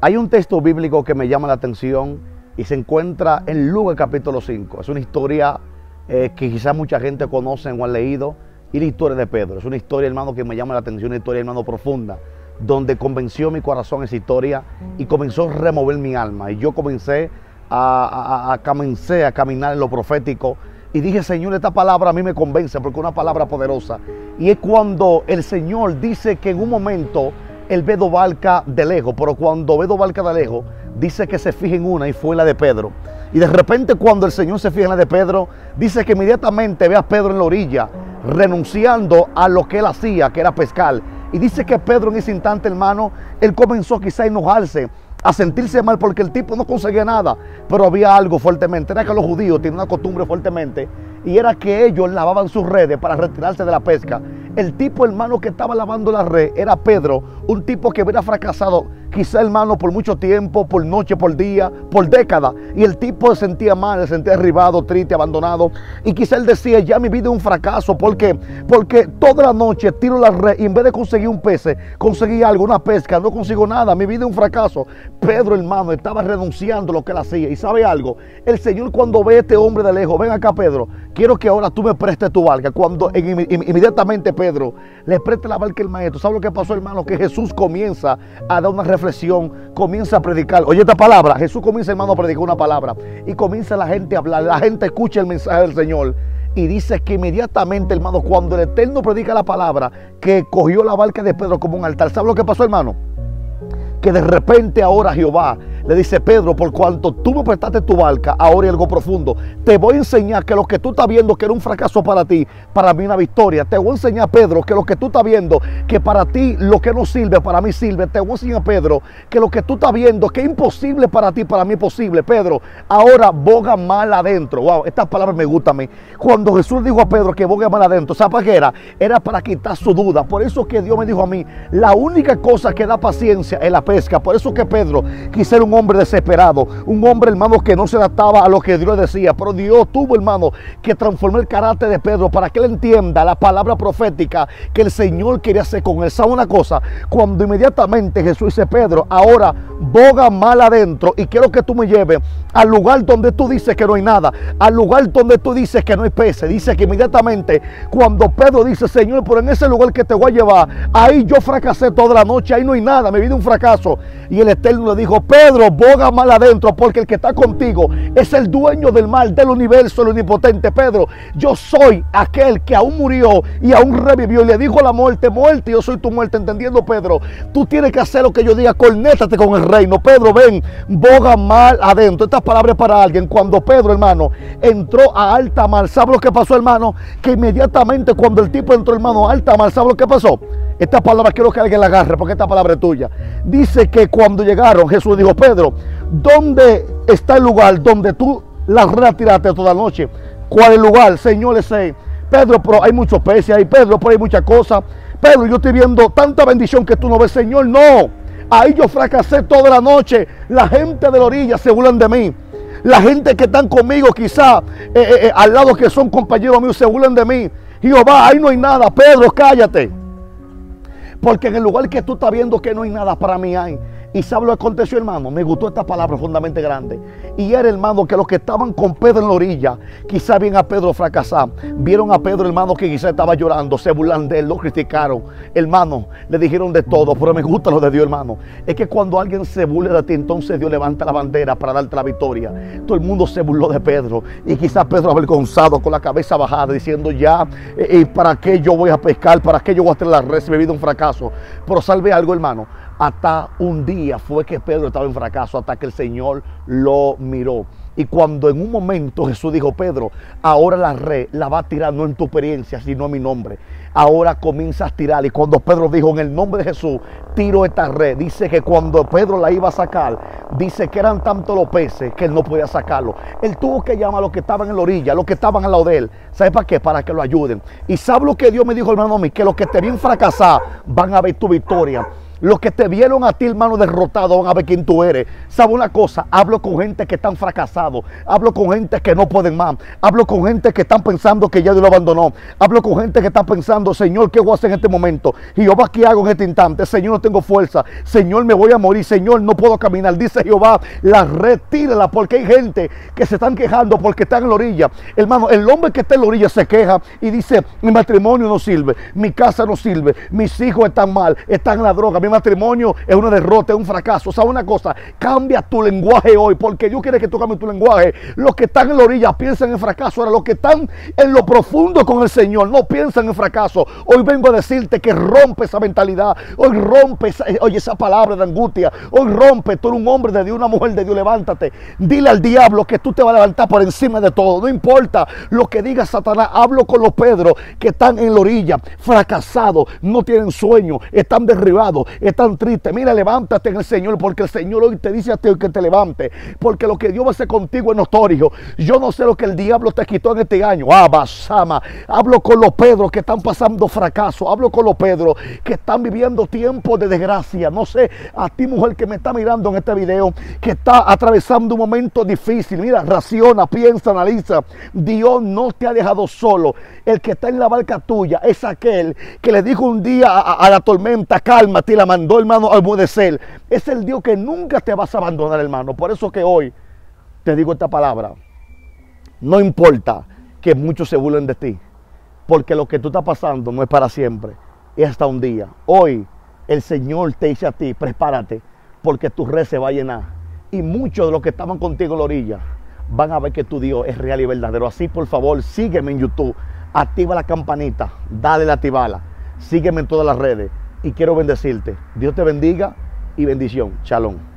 Hay un texto bíblico que me llama la atención y se encuentra en Lucas capítulo 5. Es una historia eh, que quizás mucha gente conoce o ha leído y la historia de Pedro. Es una historia, hermano, que me llama la atención, una historia, hermano, profunda, donde convenció mi corazón esa historia y comenzó a remover mi alma. Y yo comencé a, comencé a caminar en lo profético y dije, Señor, esta palabra a mí me convence porque es una palabra poderosa. Y es cuando el Señor dice que en un momento él ve dos barcas de lejos, pero cuando ve dos barcas de lejos, dice que se fija en una y fue la de Pedro. Y de repente cuando el Señor se fija en la de Pedro, dice que inmediatamente ve a Pedro en la orilla, renunciando a lo que él hacía, que era pescar. Y dice que Pedro en ese instante, hermano, él comenzó quizá a enojarse, a sentirse mal porque el tipo no conseguía nada, pero había algo fuertemente. Era que los judíos tienen una costumbre fuertemente y era que ellos lavaban sus redes para retirarse de la pesca. El tipo hermano que estaba lavando la red era Pedro, un tipo que hubiera fracasado quizá hermano por mucho tiempo, por noche, por día, por década. Y el tipo se sentía mal, se sentía derribado, triste, abandonado. Y quizá él decía, ya mi vida es un fracaso. ¿Por qué? Porque toda la noche tiro la red y en vez de conseguir un pez, conseguí algo, una pesca, no consigo nada. Mi vida es un fracaso. Pedro hermano estaba renunciando a lo que él hacía. Y sabe algo, el Señor cuando ve a este hombre de lejos, ven acá Pedro, quiero que ahora tú me prestes tu barca. Cuando inmediatamente Pedro le preste la barca al maestro, ¿sabe lo que pasó hermano? Que Jesús comienza a dar una comienza a predicar. Oye esta palabra, Jesús comienza hermano a predicar una palabra y comienza la gente a hablar, la gente escucha el mensaje del Señor. Y dice que inmediatamente, hermano, cuando el Eterno predica la palabra, que cogió la barca de Pedro como un altar. ¿Sabe lo que pasó, hermano? Que de repente ahora Jehová le dice, Pedro, por cuanto tú me prestaste tu barca, ahora hay algo profundo. Te voy a enseñar que lo que tú estás viendo que era un fracaso para ti, para mí una victoria. Te voy a enseñar, Pedro, que lo que tú estás viendo, que para ti lo que no sirve, para mí sirve. Te voy a enseñar, Pedro, que lo que tú estás viendo, que es imposible para ti, para mí es posible. Pedro, ahora boga mal adentro. Wow, estas palabras me gustan a mí. Cuando Jesús dijo a Pedro que boga mal adentro, ¿sabes qué era? Era para quitar su duda. Por eso que Dios me dijo a mí, la única cosa que da paciencia es la pesca. Por eso que Pedro quise un hombre desesperado, un hombre, hermano, que no se adaptaba a lo que Dios decía. Pero Dios tuvo, hermano, que transformar el carácter de Pedro para que él entienda la palabra profética que el Señor quería hacer con él. ¿Sabe una cosa? Cuando inmediatamente Jesús dice, Pedro, ahora boga mal adentro y quiero que tú me lleves al lugar donde tú dices que no hay nada, al lugar donde tú dices que no hay peces. Dice que inmediatamente cuando Pedro dice, Señor, pero en ese lugar que te voy a llevar, ahí yo fracasé toda la noche, ahí no hay nada, me viene un fracaso. Y el Eterno le dijo, Pedro, boga mal adentro, porque el que está contigo es el dueño del mal, del universo, el omnipotente. Pedro, yo soy aquel que aún murió y aún revivió le dijo a la muerte, muerte, yo soy tu muerte, entendiendo Pedro, tú tienes que hacer lo que yo diga, cornétate con el reino. Pedro, ven, boga mal adentro. Estas palabras para alguien. Cuando Pedro, hermano, entró a alta mar, ¿sabe lo que pasó, hermano? Que inmediatamente cuando el tipo entró, hermano, a alta mar, ¿sabe lo que pasó? Esta palabra quiero que alguien la agarre porque esta palabra es tuya. Dice que cuando llegaron, Jesús dijo, Pedro, ¿dónde está el lugar donde tú la retiraste toda la noche? ¿Cuál es el lugar? Señor, ese. Pedro, pero hay muchos peces ahí, Pedro, pero hay muchas cosas. Pedro, yo estoy viendo tanta bendición que tú no ves, Señor, no. Ahí yo fracasé toda la noche. La gente de la orilla se burlan de mí. La gente que están conmigo, quizá eh, eh, eh, al lado que son compañeros míos, se burlan de mí. Jehová, ahí no hay nada. Pedro, cállate. Porque en el lugar que tú estás viendo que no hay nada, para mí hay. Y sabe lo que aconteció, hermano. Me gustó esta palabra profundamente grande. Y era, hermano, que los que estaban con Pedro en la orilla, quizá vieron a Pedro fracasar. Vieron a Pedro, hermano, que quizá estaba llorando. Se burlan de él, lo criticaron. Hermano, le dijeron de todo. Pero me gusta lo de Dios, hermano. Es que cuando alguien se burla de ti, entonces Dios levanta la bandera para darte la victoria. Todo el mundo se burló de Pedro. Y quizá Pedro avergonzado, con la cabeza bajada, diciendo ya, ¿y para qué yo voy a pescar? ¿Para qué yo voy a tener la red si he vivido un fracaso? Pero salve algo, hermano hasta un día fue que Pedro estaba en fracaso, hasta que el Señor lo miró. Y cuando en un momento Jesús dijo, Pedro, ahora la red la va a tirar no en tu experiencia, sino en mi nombre. Ahora comienza a tirar. Y cuando Pedro dijo, en el nombre de Jesús, tiro esta red, dice que cuando Pedro la iba a sacar, dice que eran tantos los peces que él no podía sacarlo. Él tuvo que llamar a los que estaban en la orilla, los que estaban al lado de él. ¿Sabe para qué? Para que lo ayuden. Y sabe lo que Dios me dijo, hermano mío, que los que te ven fracasar van a ver tu victoria. Los que te vieron a ti, hermano, derrotado, van a ver quién tú eres. ¿Sabe una cosa? Hablo con gente que están fracasados. Hablo con gente que no pueden más. Hablo con gente que están pensando que ya Dios lo abandonó. Hablo con gente que está pensando, Señor, ¿qué voy a hacer en este momento? Jehová, ¿qué hago en este instante? Señor, no tengo fuerza. Señor, me voy a morir. Señor, no puedo caminar. Dice Jehová, la retírala porque hay gente que se están quejando porque están en la orilla. Hermano, el hombre que está en la orilla se queja y dice, mi matrimonio no sirve, mi casa no sirve, mis hijos están mal, están en la droga, mi matrimonio es una derrota, es un fracaso. ¿Sabes una cosa? Cambia tu lenguaje hoy, porque Dios quiere que tú cambies tu lenguaje. Los que están en la orilla piensan en fracaso. Ahora, los que están en lo profundo con el Señor no piensan en fracaso. Hoy vengo a decirte que rompe esa mentalidad. Hoy rompe esa, oye, esa palabra de angustia. Hoy rompe. Tú eres un hombre de Dios, una mujer de Dios. Levántate. Dile al diablo que tú te vas a levantar por encima de todo. No importa lo que diga Satanás. Hablo con los Pedros que están en la orilla, fracasados, no tienen sueño, están derribados, están tristes. Mira, levántate en el Señor, porque el Señor hoy te dice a ti que te levante, porque lo que Dios va a hacer contigo es notorio. Yo no sé lo que el diablo te quitó en este año. Ah, Basama. Hablo con los Pedros que están pasando fracaso. Hablo con los Pedros que están viviendo tiempos de desgracia. No sé, a ti mujer que me está mirando en este video, que está atravesando un momento difícil. Mira, raciona, piensa, analiza. Dios no te ha dejado solo. El que está en la barca tuya es aquel que le dijo un día a, la tormenta, cálmate, la mandó, hermano, al mudecer. Es el Dios que nunca te vas a abandonar, hermano. Por eso que hoy te digo esta palabra. No importa que muchos se burlen de ti, porque lo que tú estás pasando no es para siempre, es hasta un día. Hoy el Señor te dice a ti, prepárate, porque tu red se va a llenar. Y muchos de los que estaban contigo en la orilla van a ver que tu Dios es real y verdadero. Así, por favor, sígueme en YouTube, activa la campanita, dale la activala, sígueme en todas las redes y quiero bendecirte. Dios te bendiga y bendición. Shalom.